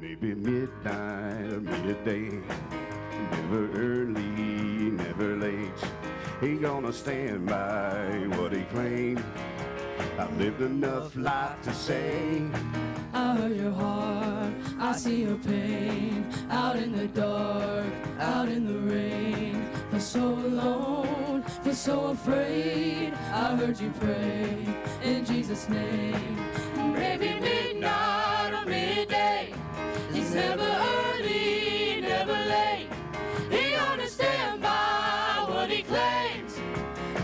Maybe midnight or midday, never early, never late. He gonna stand by what he claimed. I've lived enough life to say. I heard your heart, I see your pain. Out in the dark, out in the rain. For so alone, for so afraid. I heard you pray in Jesus' name. He.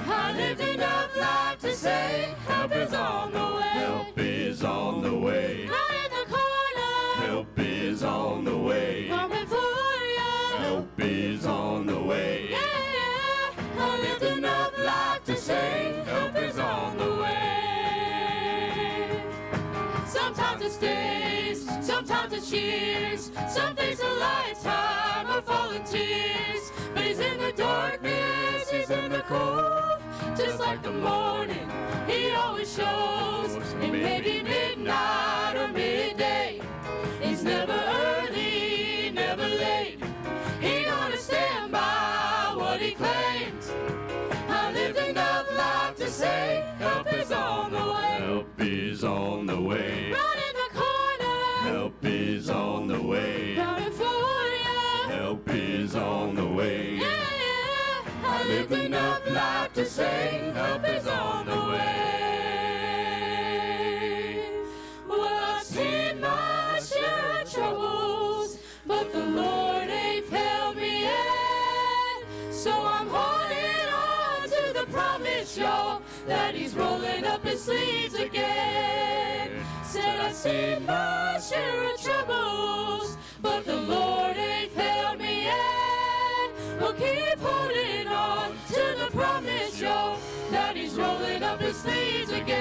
I lived enough life to say, help is on the way. Help is on the way. Right in the corner, Help is on the way. coming for you. Help is on the way. Yeah, yeah. I lived enough life to say, help is on the way. Sometimes it's days, sometimes it's years, some days a lifetime of falling tears. Like the morning. He always shows, it may be midnight or midday. He's never early, never late. He gonna stand by what he claims. I lived enough life to say, help is on the way. Help is on the way. Right in the corner, Help is on the way. coming for you. Help is on the way. Yeah, yeah. I lived enough life to say, y'all, that He's rolling up His sleeves again. Said I've seen my share of troubles, but the Lord ain't failed me yet. We'll keep holding on to the promise, y'all, that He's rolling up His sleeves again.